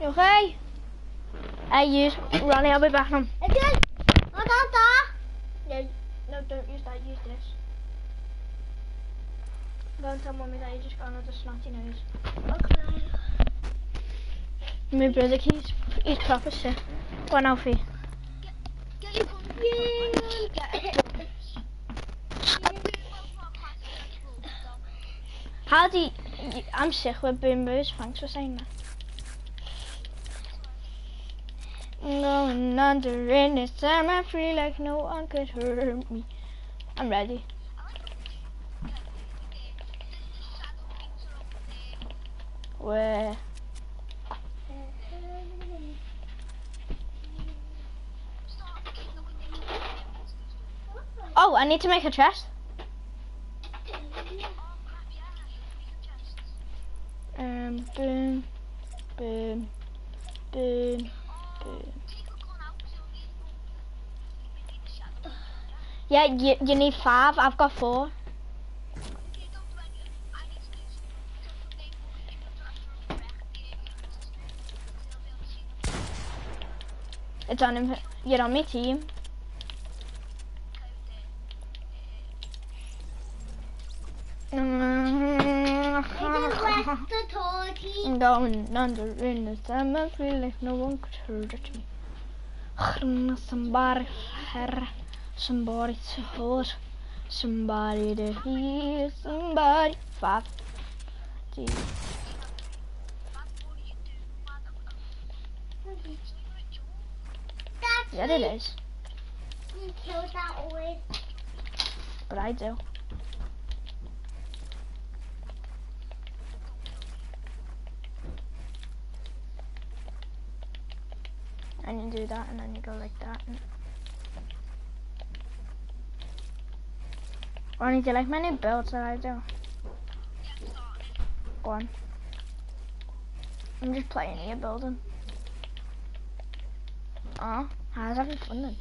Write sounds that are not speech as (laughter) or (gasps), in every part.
You okay? I use Ronnie, I'll be back. Again. Oh, da, da. Yeah, no, don't use that, use this. And tell mommy that you just got another snotty nose. Okay. My brother, he's, he's proper sick. Go on, Alfie. Get your gun. Yeah. Get How do you, I'm sick with boomers, thanks for saying that. I'm going under in this time, I feel like no one could hurt me. I'm ready. Where? Oh, I need to make a chest. Um, boom, boom, boom. Yeah, you, you need five. I've got four. It's on him. You're on my team. Mm-hmm. West the torty. I'm going under in the time. I feel like no one could hurt me. Somebody, somebody to hold, somebody to heal, somebody. Five. Gee. Yeah, it is. You killed that always. But I do. And you do that, and then you go like that. Ronnie, do you like my new builds that I do? Go on. I'm just playing here, building. Oh, how's that fun then?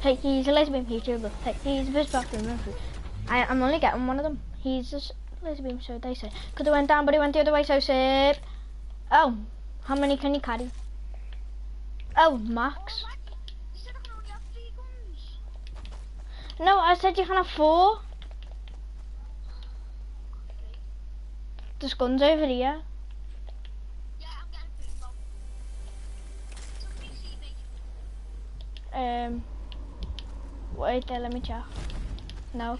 Hey, he's a lesbian YouTuber. Hey, he's a best bathroom referee. I, I'm only getting one of them. He's just lesbian, so they say. Could have went down, but he went the other way, so sad. Oh, how many can you carry? Oh, max. No, I said you can have four. There's guns over here. Um, wait there, let me check. No.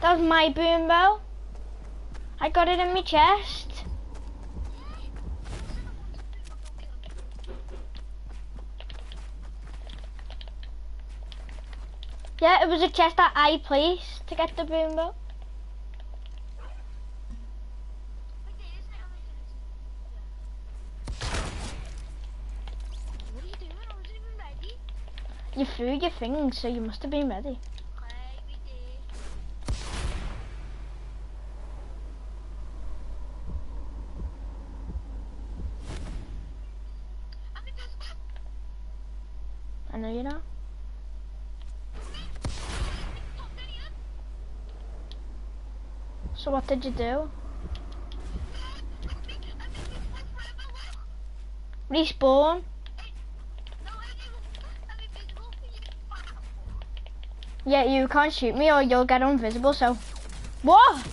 That was my boom bow. I got it in my chest. Yeah, it was a chest that I placed to get the boom bow. You threw your things, so you must have been ready. I know you know. So what did you do? Respawn? Yeah, you can't shoot me or you'll get invisible, so... What?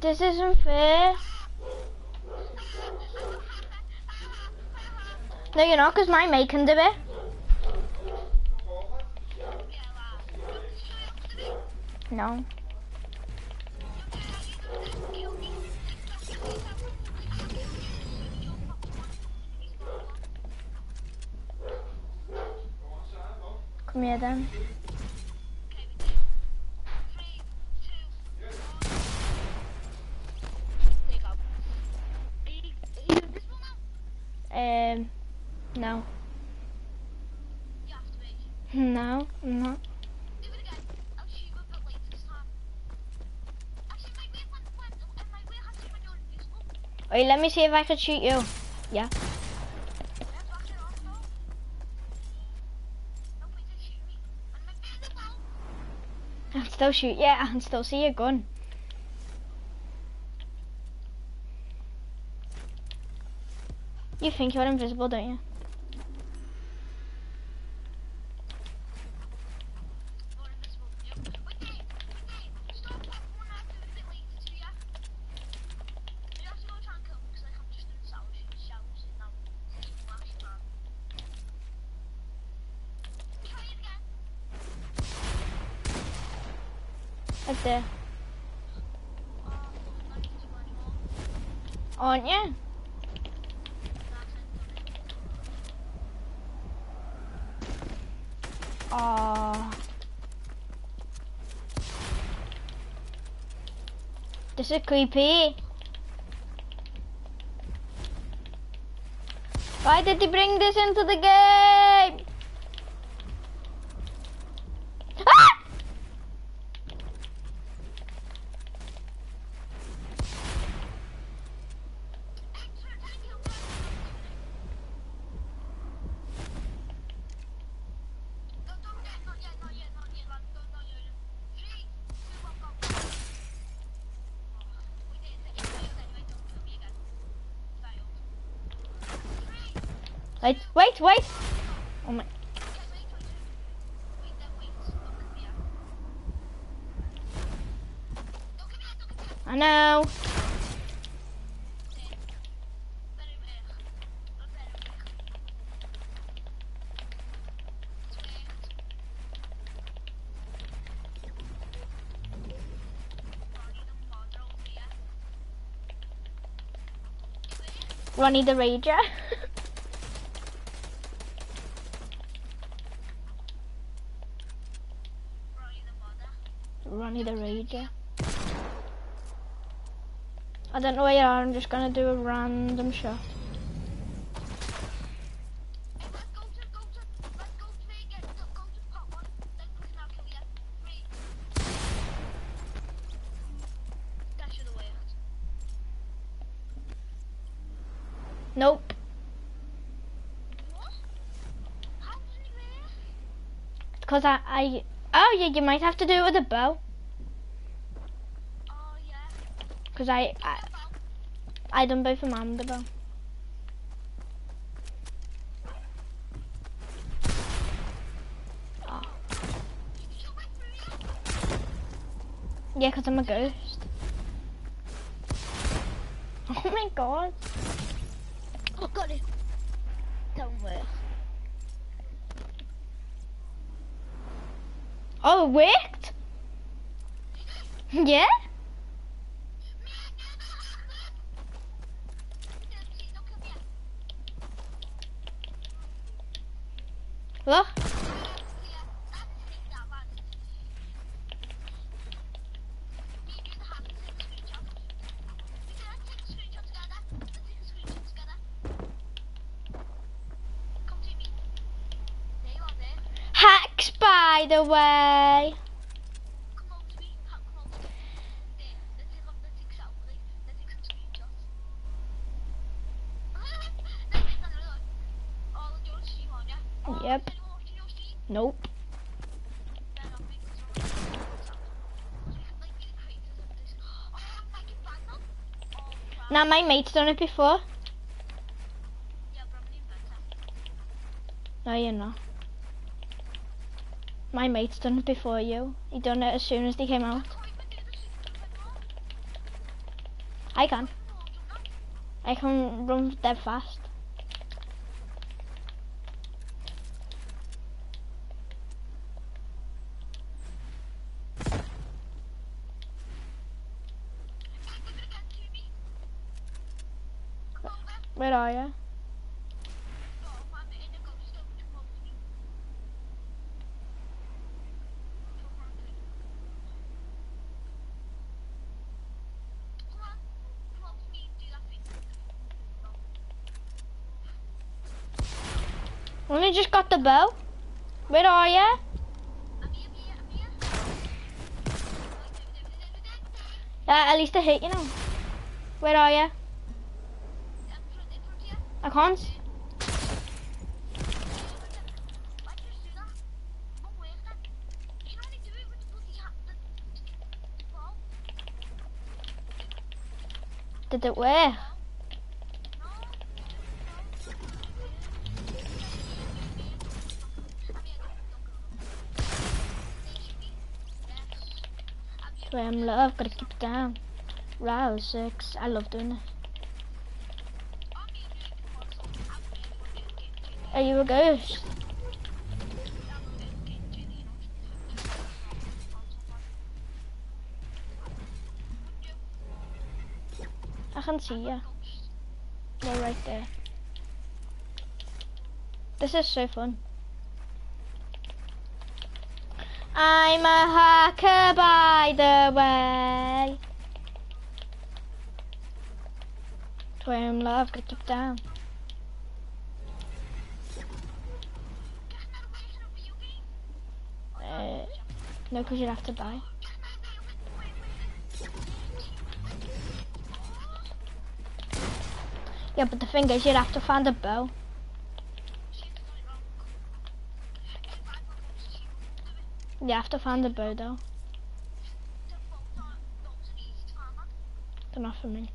This isn't fair. No, you're not, because my mate can do it. No. Come here then. Um, no. No, no. Wait, let me see if I can shoot you. Yeah. I can still shoot yeah, I can still see your gun. You think you're invisible, don't you? Not invisible. Yep. Wait, Dave. Wait, Dave. Stop popcorn after a bit later to ya. You have to go try and kill me because like, I'm just doing shower showers and now. Flash, man. Try it again. Right there. Oh, I'm not using you anymore. Aren't you? That's it. Oh. This is creepy. Why did he bring this into the game? Ah! Excellent, thank you. Don't, don't yet, not yet, not yet, not yet, lad. Don't, not yet. Three, two, one, go. Oh, we did it. It failed anyway. Don't kill me again. Failed. Three. Wait, wait, wait. Oh my. Yeah, wait, wait, wait. Wait, then wait. Look at me. Look at me, wait. Oh my. I know. Ronnie the Rager. (laughs) Ronnie the mother. I don't know where you are. I'm just gonna do a random shot. Hey, let's go to, go to, let's go to the, get, go, go to pot one. Then we can now kill you. Three. That should have worked. Nope. What? How did it? Because I, I. Oh yeah, you might have to do it with a bow. Oh, yeah. Because I, I, I done both of mine with uh, the. Oh. Ah. Yeah, because I'm a ghost. (laughs) Oh my god. Oh, got it. Don't work. Oh, it worked? (laughs) Yeah? Look. Hacks, by the way. Yep. Nope. Now my mate's done it before. No, you're not. My mate's done it before you. He done it as soon as they came out. I can. I can run dead fast. Where are you? Only just got the bow. Where are you? Yeah, at least I hit you now. Where are you? I can't. s- Why'd you just do that? Won't work then. You can only do it with the bloody hat. The, the ball. Did it work? Swim love, gotta keep it down. Rouse six. I love doing it. Are you a ghost? I can see you. You're right there. This is so fun. I'm a hacker by the way. Twin love, gotta keep down. Uh, no, because you'd have to buy. Yeah, but the thing is, you'd have to find a bow. You have to find the bow though. They're not for me.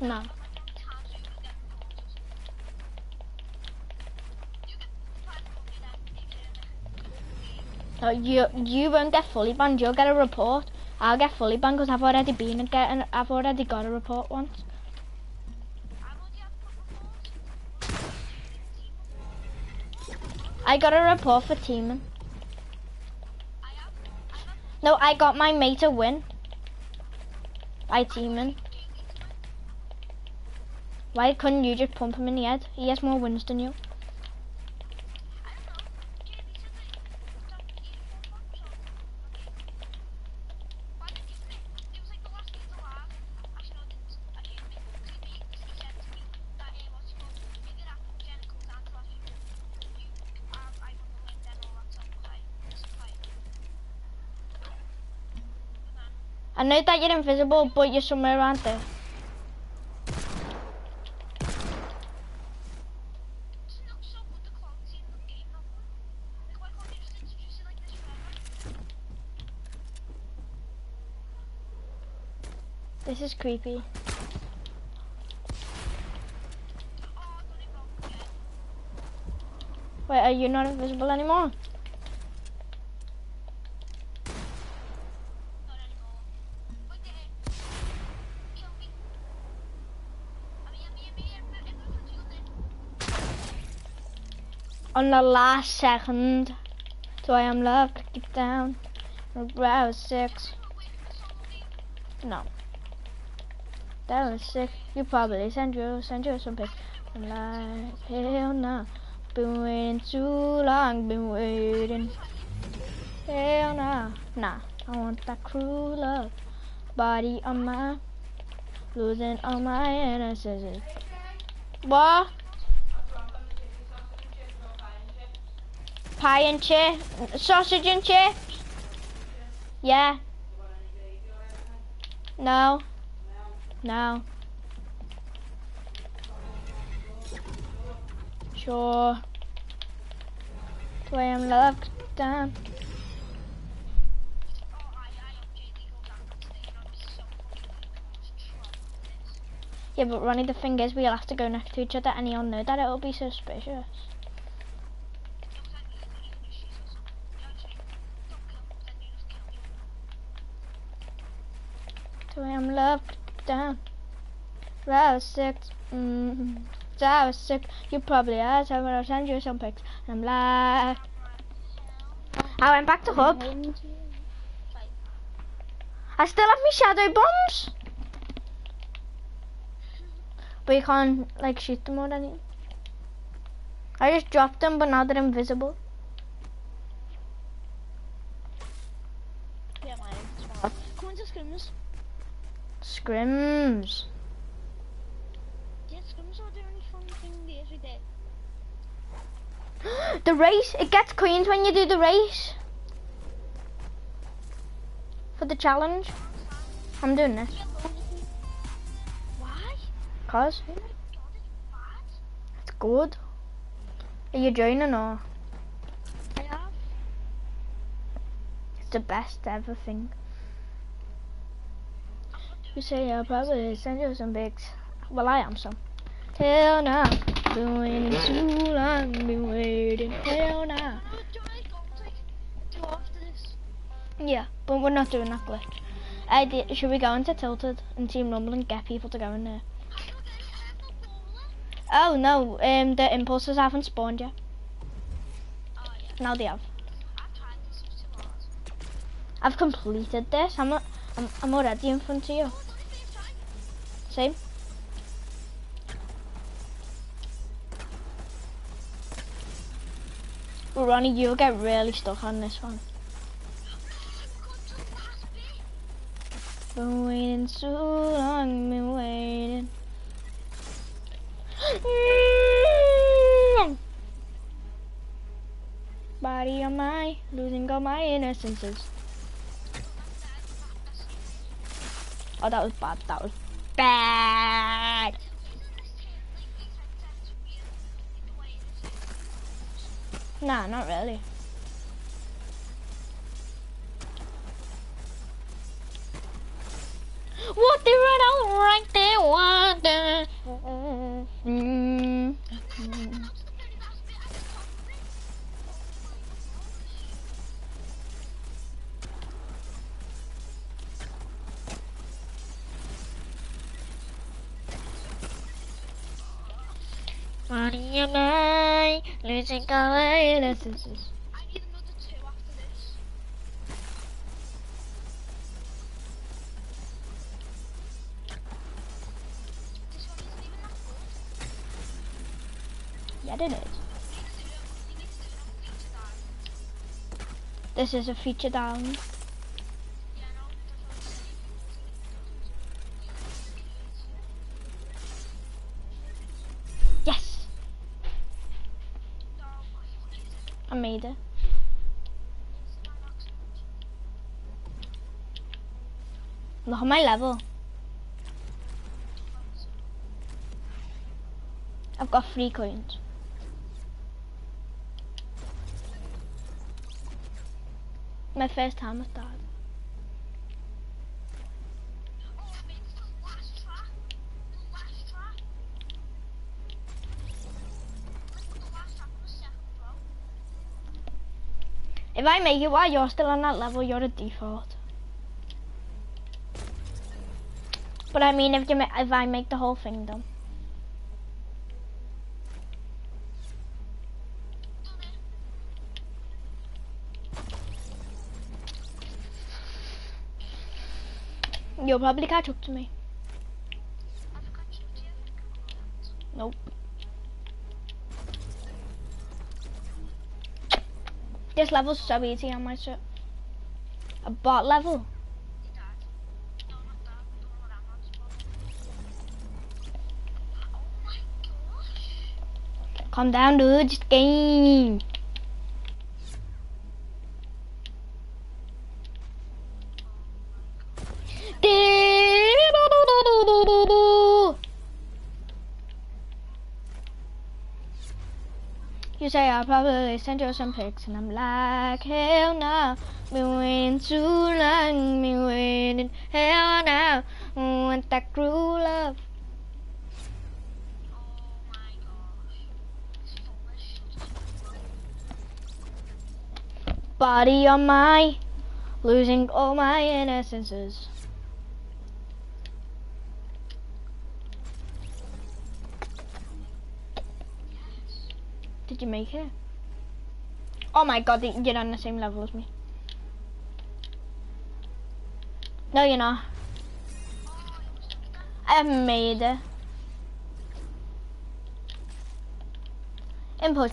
No. You you won't get fully banned. You'll get a report. I'll get fully banned because I've already been and I've already got a report once. I got a report for teaming. No, I got my mate a win. By teaming. Why couldn't you just pump him in the head? He has more wins than you. I know that you're invisible, but you're somewhere around there. This is creepy. Wait, are you not invisible anymore? On the last second. So I am love, keep down. Row six. No. That was sick. You probably send you send you some pics. I'm like, hell no. Been waiting too long, been waiting. Hell no. Nah. I want that cruel love. Body on my losing all my innocence. What? Pie and chip, sausage and chips. Yeah. No. No. Sure. The way I'm loved down. Yeah, but Ronnie, the thing is, we'll have to go next to each other, and he'll know that it'll be suspicious. The way I'm loved down. Right, I was six. Mm-hmm. So I was sick. You probably are. So I'm gonna send you some pics. I'm like, I went back to hub. I still have my shadow bombs. But you can't like shoot them or anything. I just dropped them, but now they're invisible. Scrims. Yeah, scrims are the only fun thing every day. (gasps) the race, it gets coins when you do the race. For the challenge. I'm doing this. Yeah, loads of them. Why? Cause my god, it's bad. it's good. Are you joining or? I have. It's the best ever thing. You say I'll probably send you some pics. Well, I am some. Hell now. Been waiting too long, been waiting. Hell now. Do I go to like, do after? Yeah, but we're not doing that glitch. I did, should we go into Tilted and Team Rumble and get people to go in there? How do I get it? I have no bowler. Oh no, um, the impulses haven't spawned yet. Oh yeah, Now they have. I've tried this, it's too hard. I've completed this. I'm not, I'm, I'm already in front of you. Same. But Ronnie, you'll get really stuck on this one. Been waiting so long, been waiting. Mm. Body on my, losing all my innocences. Oh, that was bad. That was bad. Nah, not really. What they run out right there? What the? Mm. Money am I losing all? I need another two after this. You down. This is a feature down. Look at my level. I've got three coins. My first time with row. If I make it while you're still on that level, you're a default. But I mean, if you if I make the whole thing. Done. You'll probably catch up to me. Nope. This level's so easy on my shit. A bot level. He died. No, not that. The one where I'm on spot. Oh my gosh. Calm down, dude. Just game. You say I'll probably send you some pics, and I'm like, hell no. Been waiting too long, been waiting, hell no. Want that cruel love. Oh my gosh. It's foolish. Body on my, losing all my innocences. Did you make it? Oh my god, you're on the same level as me. No, you're not. I haven't made it. Impulse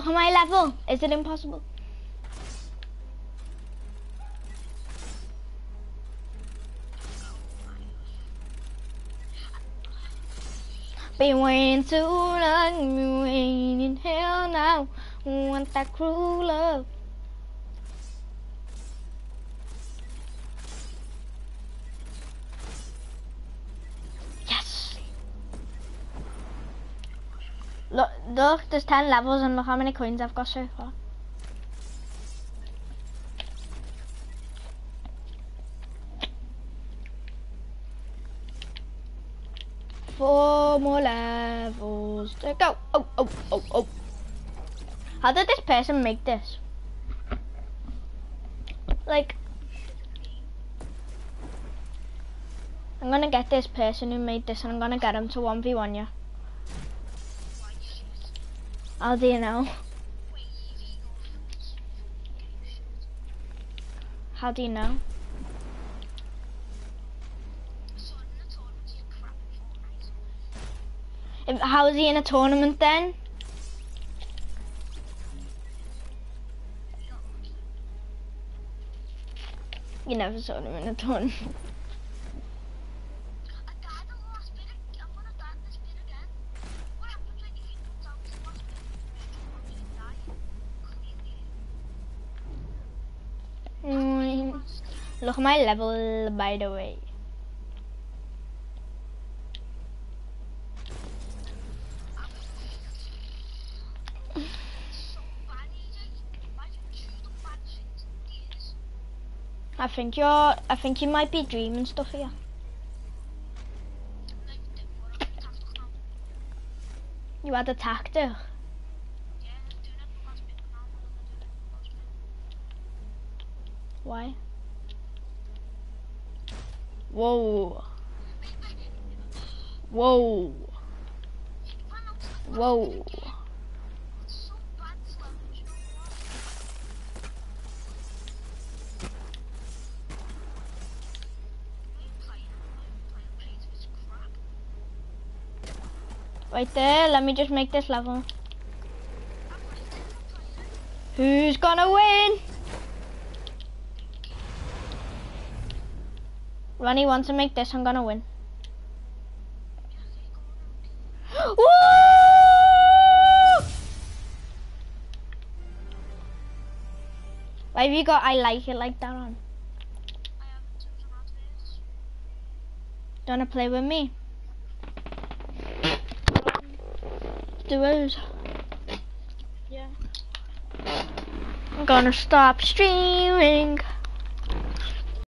At my level. Is it impossible? Been waiting too long, been waiting in hell now. Want that cruel love. Look, there's 10 levels and look how many coins I've got so far. Four more levels to go. Oh, oh, oh, oh. How did this person make this? Like, I'm gonna get this person who made this and I'm gonna get him to 1v1 you. How do you know? How do you know? If, how is he in a tournament then? You never saw him in a tournament. Mm, Look at my level, by the way. I think you're, I think you might be dreaming stuff here. You had a tactic. Why? Whoa. Whoa. Whoa. Right there, let me just make this level. Who's gonna win? Ronnie wants to make this, I'm gonna win. Woo! Why have you got I like it like that on? Wanna play with me? Duos. Yeah. I'm gonna stop streaming.